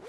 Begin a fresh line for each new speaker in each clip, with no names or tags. Woo!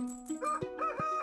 ハハハハ